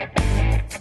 Música